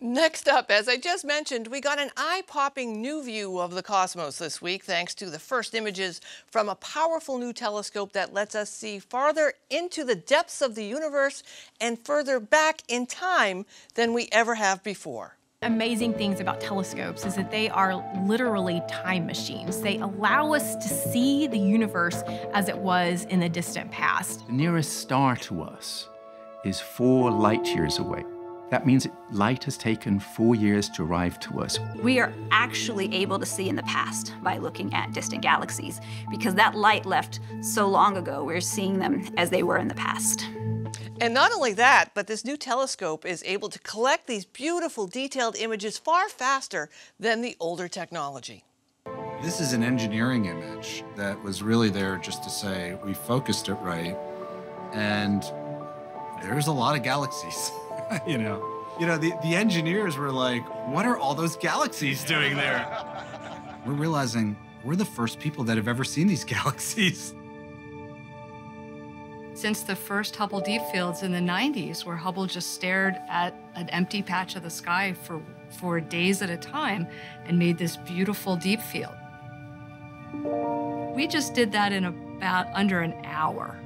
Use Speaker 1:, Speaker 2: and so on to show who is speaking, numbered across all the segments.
Speaker 1: Next up, as I just mentioned, we got an eye popping new view of the cosmos this week thanks to the first images from a powerful new telescope that lets us see farther into the depths of the universe and further back in time than we ever have before
Speaker 2: amazing things about telescopes is that they are literally time machines. They allow us to see the universe as it was in the distant past.
Speaker 3: The nearest star to us is four light years away. That means light has taken four years to arrive to us.
Speaker 4: We are actually able to see in the past by looking at distant galaxies because that light left so long ago, we're seeing them as they were in the past.
Speaker 1: And not only that, but this new telescope is able to collect these beautiful detailed images far faster than the older technology.
Speaker 5: This is an engineering image that was really there just to say we focused it right and there's a lot of galaxies. you know, you know, the, the engineers were like, what are all those galaxies doing there? we're realizing we're the first people that have ever seen these galaxies.
Speaker 6: Since the first Hubble Deep Fields in the 90s, where Hubble just stared at an empty patch of the sky for, for days at a time and made this beautiful deep field. We just did that in about under an hour.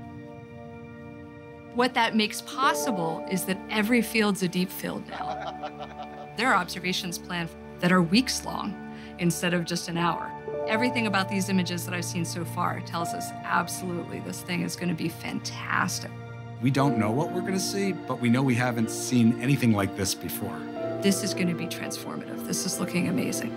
Speaker 6: What that makes possible is that every field's a deep field now. There are observations planned that are weeks long instead of just an hour. Everything about these images that I've seen so far tells us absolutely this thing is going to be fantastic.
Speaker 5: We don't know what we're going to see, but we know we haven't seen anything like this before.
Speaker 6: This is going to be transformative. This is looking amazing.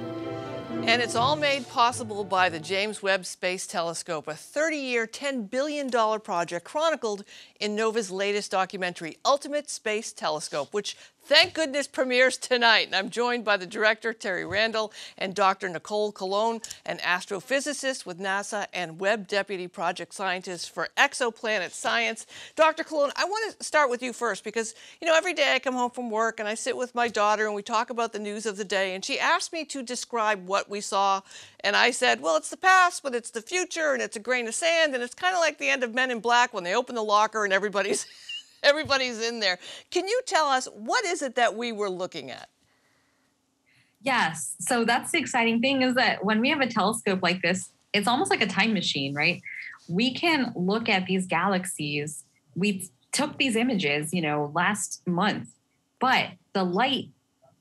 Speaker 1: And it's all made possible by the James Webb Space Telescope, a 30 year, $10 billion project chronicled in NOVA's latest documentary, Ultimate Space Telescope, which Thank goodness premieres tonight. And I'm joined by the director, Terri Randall, and Dr. Knicole Colón, an astrophysicist with NASA and Webb Deputy Project Scientist for Exoplanet Science. Dr. Colón, I want to start with you first because, you know, every day I come home from work and I sit with my daughter and we talk about the news of the day. And she asked me to describe what we saw. And I said, well, it's the past, but it's the future and it's a grain of sand. And it's kind of like the end of Men in Black when they open the locker and everybody's everybody's in there. Can you tell us what is it that we were looking at?
Speaker 7: Yes. So that's the exciting thing is that when we have a telescope like this, it's almost like a time machine, right? We can look at these galaxies. We took these images, you know, last month, but the light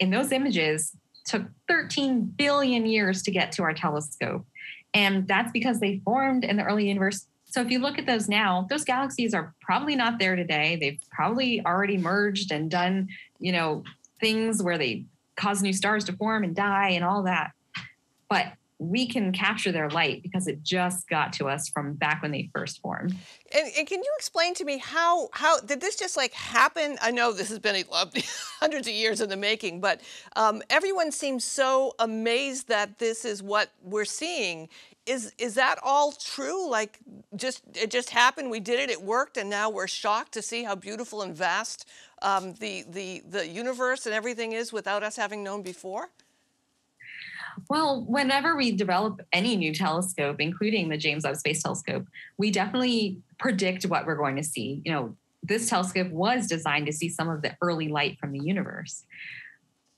Speaker 7: in those images took 13 billion years to get to our telescope. And that's because they formed in the early universe so if you look at those now, those galaxies are probably not there today. They've probably already merged and done, you know, things where they cause new stars to form and die and all that. But we can capture their light because it just got to us from back when they first formed.
Speaker 1: And, and, can you explain to me how how did this just like happen? I know this has been hundreds of years in the making, but um, everyone seems so amazed that this is what we're seeing is is that all true? Like just it just happened, we did it, it worked, and now we're shocked to see how beautiful and vast um, the the the universe and everything is without us having known before?
Speaker 7: Well, whenever we develop any new telescope, including the James Webb Space Telescope, we definitely predict what we're going to see. You know, this telescope was designed to see some of the early light from the universe.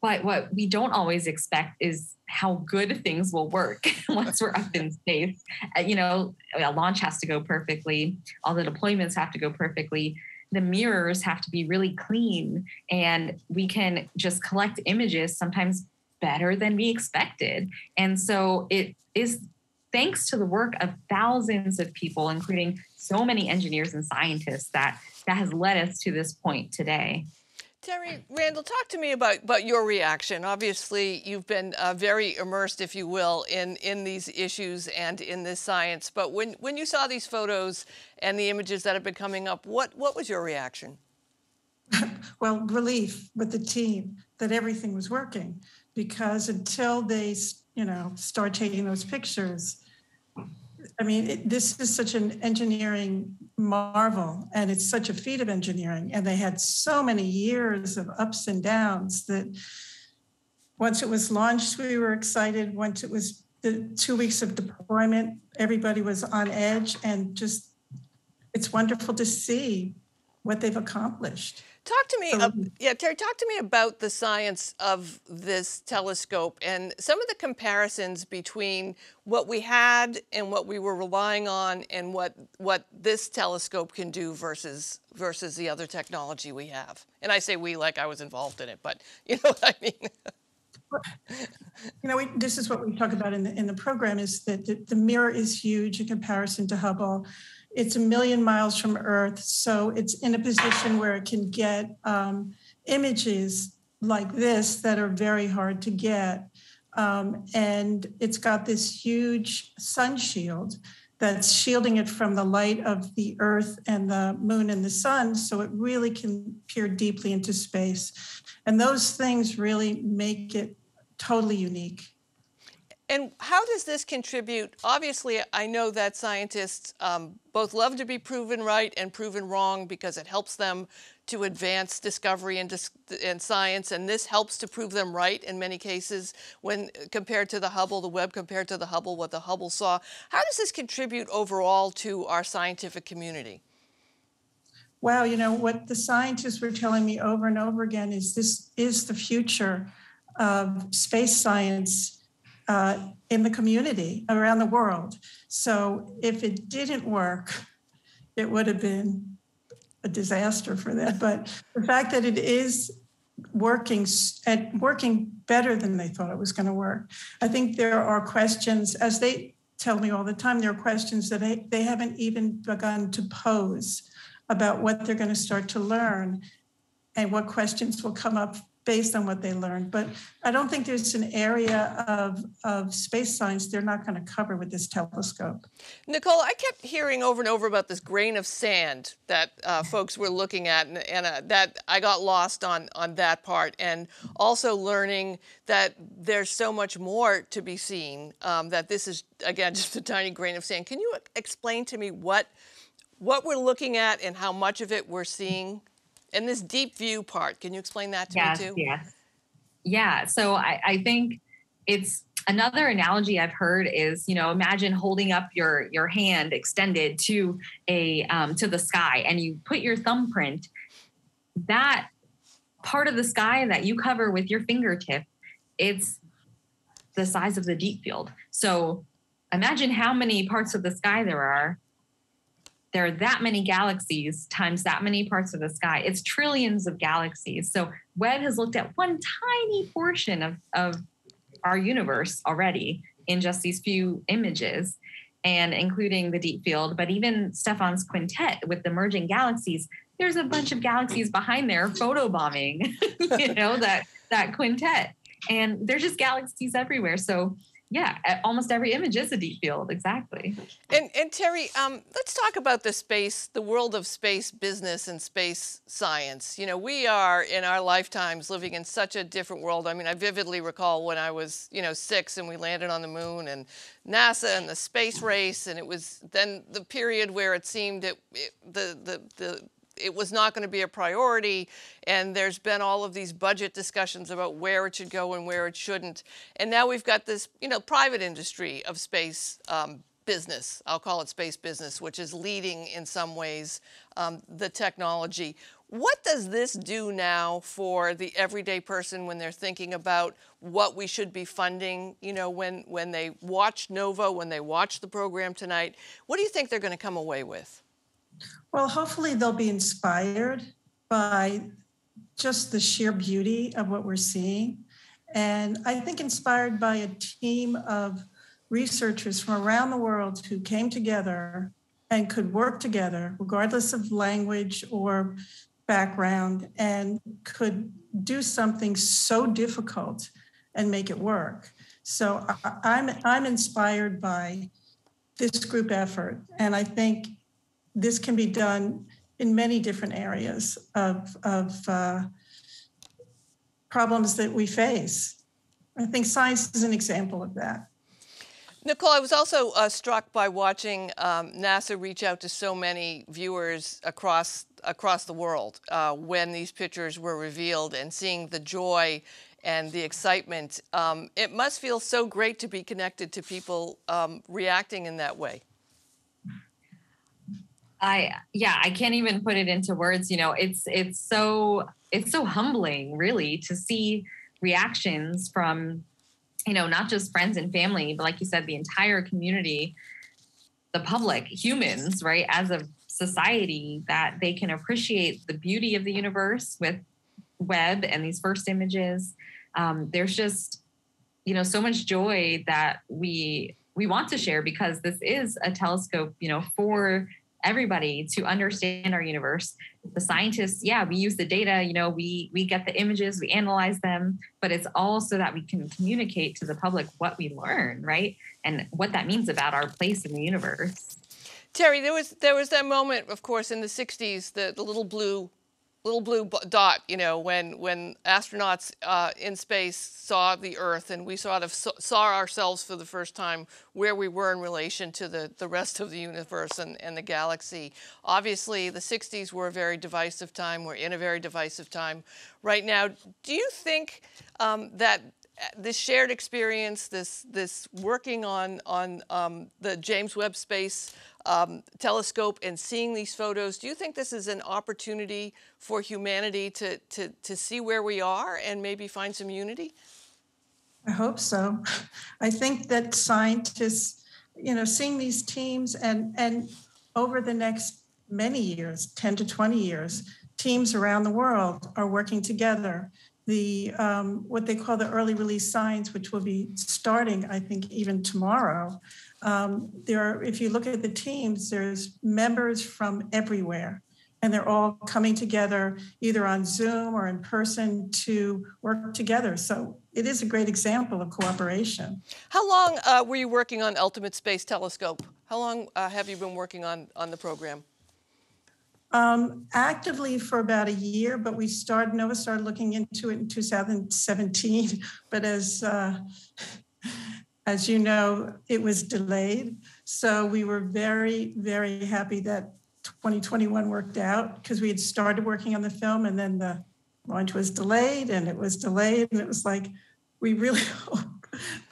Speaker 7: But what we don't always expect is how good things will work once we're up in space. Uh, you know, a launch has to go perfectly, all the deployments have to go perfectly. The mirrors have to be really clean, and we can just collect images sometimes better than we expected. And so it is thanks to the work of thousands of people, including so many engineers and scientists, that that has led us to this point today.
Speaker 1: Terri Randall, talk to me about, about your reaction. Obviously, you've been uh, very immersed, if you will, in, in these issues and in this science. But when, when you saw these photos and the images that have been coming up, what, what was your reaction?
Speaker 8: well, relief with the team that everything was working because until they, you know, start taking those pictures, I mean, it, this is such an engineering marvel, and it's such a feat of engineering. And they had so many years of ups and downs that once it was launched, we were excited. Once it was the two weeks of deployment, everybody was on edge, and just it's wonderful to see what they've accomplished.
Speaker 1: Talk to me,
Speaker 8: So-
Speaker 1: uh, yeah, Terri. Talk to me about the science of this telescope and some of the comparisons between what we had and what we were relying on, and what what this telescope can do versus versus the other technology we have. And I say we like I was involved in it, but you know what I mean.
Speaker 8: You know, we, this is what we talk about in the, in the program is that the, the mirror is huge in comparison to Hubble. It's a million miles from Earth, so it's in a position where it can get um, images like this that are very hard to get. Um, and it's got this huge sun shield that's shielding it from the light of the Earth and the moon and the sun, so it really can peer deeply into space. And those things really make it totally unique.
Speaker 1: And how does this contribute? Obviously, I know that scientists um, both love to be proven right and proven wrong because it helps them to advance discovery and, dis- and science, and this helps to prove them right in many cases when compared to the Hubble, the Webb compared to the Hubble, what the Hubble saw. How does this contribute overall to our scientific community?
Speaker 8: Wow, you know what the scientists were telling me over and over again is this is the future of space science uh, in the community around the world. So if it didn't work, it would have been a disaster for that. But the fact that it is working and working better than they thought it was going to work, I think there are questions, as they tell me all the time, there are questions that they, they haven't even begun to pose about what they're going to start to learn and what questions will come up based on what they learned. But I don't think there's an area of, of space science they're not going to cover with this telescope.
Speaker 1: Knicole, I kept hearing over and over about this grain of sand that uh, folks were looking at, and, and uh, that I got lost on on that part, and also learning that there's so much more to be seen. Um, that this is again just a tiny grain of sand. Can you explain to me what what we're looking at and how much of it we're seeing? And this deep view part, can you explain that to
Speaker 7: yes,
Speaker 1: me too?
Speaker 7: Yes. Yeah. So I, I think it's another analogy I've heard is, you know, imagine holding up your your hand extended to a um, to the sky, and you put your thumbprint. That part of the sky that you cover with your fingertip, it's the size of the deep field. So imagine how many parts of the sky there are there are that many galaxies times that many parts of the sky. It's trillions of galaxies. So Webb has looked at one tiny portion of, of our universe already in just these few images and including the deep field, but even Stephan's quintet with the merging galaxies, there's a bunch of galaxies behind there photobombing, you know, that that quintet. And there's just galaxies everywhere. So yeah, almost every image is a deep field, exactly.
Speaker 1: And, and Terri, um, let's talk about the space, the world of space business and space science. You know, we are in our lifetimes living in such a different world. I mean, I vividly recall when I was, you know, six and we landed on the moon and NASA and the space race, and it was then the period where it seemed it, it the, the, the it was not going to be a priority. And there's been all of these budget discussions about where it should go and where it shouldn't. And now we've got this, you know, private industry of space um, business. I'll call it space business, which is leading in some ways um, the technology. What does this do now for the everyday person when they're thinking about what we should be funding? You know, when, when they watch NOVA, when they watch the program tonight, what do you think they're going to come away with?
Speaker 8: Well, hopefully they'll be inspired by just the sheer beauty of what we're seeing. And I think inspired by a team of researchers from around the world who came together and could work together, regardless of language or background, and could do something so difficult and make it work. So I'm, I'm inspired by this group effort. And I think this can be done in many different areas of, of uh, problems that we face. I think science is an example of that.
Speaker 1: Knicole, I was also uh, struck by watching um, NASA reach out to so many viewers across across the world uh, when these pictures were revealed, and seeing the joy and the excitement. Um, it must feel so great to be connected to people um, reacting in that way.
Speaker 7: I yeah, I can't even put it into words. You know, it's it's so it's so humbling, really, to see reactions from, you know, not just friends and family, but like you said, the entire community, the public, humans, right, as a society, that they can appreciate the beauty of the universe with Webb and these first images. Um, there's just, you know, so much joy that we we want to share because this is a telescope, you know, for everybody to understand our universe. The scientists yeah we use the data you know we we get the images we analyze them but it's all so that we can communicate to the public what we learn right? And what that means about our place in the universe.
Speaker 1: Terri there was there was that moment of course in the 60s the, the little blue little blue dot, you know, when when astronauts uh, in space saw the Earth and we sort of saw ourselves for the first time where we were in relation to the, the rest of the universe and, and the galaxy. Obviously, the 60s were a very divisive time. We're in a very divisive time right now. Do you think um, that this shared experience, this this working on on um, the James Webb Space um, Telescope and seeing these photos, do you think this is an opportunity for humanity to to to see where we are and maybe find some unity?
Speaker 8: I hope so. I think that scientists, you know, seeing these teams and and over the next many years, 10 to 20 years, teams around the world are working together the um, what they call the early release science, which will be starting, I think, even tomorrow. Um, there are, if you look at the teams, there's members from everywhere, and they're all coming together either on Zoom or in person to work together. So it is a great example of cooperation.
Speaker 1: How long uh, were you working on Ultimate Space Telescope? How long uh, have you been working on on the program?
Speaker 8: Um, actively for about a year, but we started, NOVA started looking into it in 2017. But as, uh, as you know, it was delayed. So we were very, very happy that 2021 worked out because we had started working on the film and then the launch was delayed and it was delayed. And it was like, we really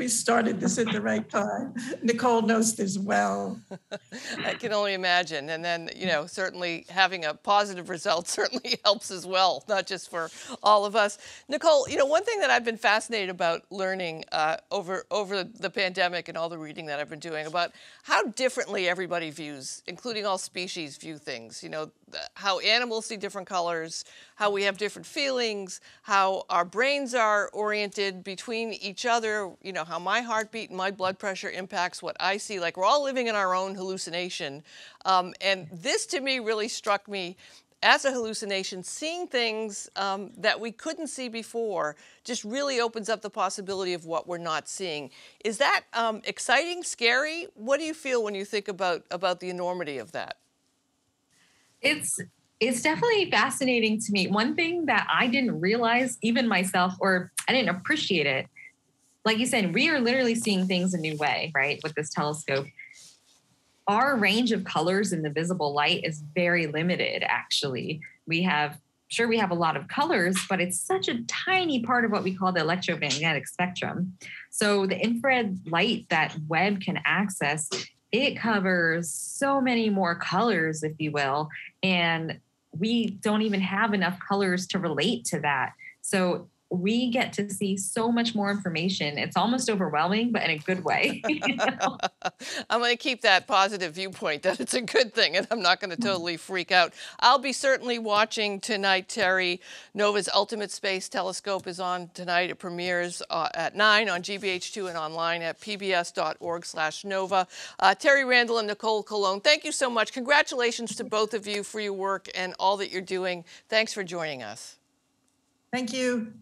Speaker 8: we started this at the right time. Knicole knows this well.
Speaker 1: I can only imagine. And then, you know, certainly having a positive result certainly helps as well, not just for all of us. Knicole, you know, one thing that I've been fascinated about learning uh, over over the pandemic and all the reading that I've been doing about how differently everybody views, including all species, view things. You know, how animals see different colors, how we have different feelings, how our brains are oriented between each other, you know, how my heartbeat and my blood pressure impacts what I see. Like we're all living in our own hallucination. Um, and this to me really struck me as a hallucination, seeing things um, that we couldn't see before just really opens up the possibility of what we're not seeing. Is that um, exciting, scary? What do you feel when you think about, about the enormity of that?
Speaker 7: It's it's definitely fascinating to me. One thing that I didn't realize, even myself, or I didn't appreciate it, like you said, we are literally seeing things a new way, right, with this telescope. Our range of colors in the visible light is very limited, actually. We have, sure, we have a lot of colors, but it's such a tiny part of what we call the electromagnetic spectrum. So the infrared light that Webb can access it covers so many more colors, if you will. And we don't even have enough colors to relate to that. So we get to see so much more information. It's almost overwhelming, but in a good way. You know?
Speaker 1: I'm going to keep that positive viewpoint that it's a good thing, and I'm not going to mm-hmm. totally freak out. I'll be certainly watching tonight, Terri. NOVA's Ultimate Space Telescope is on tonight. It premieres uh, at 9 on GBH2 and online at pbs.org slash NOVA. Uh, Terri Randall and Knicole Colón, thank you so much. Congratulations to both of you for your work and all that you're doing. Thanks for joining us.
Speaker 8: Thank you.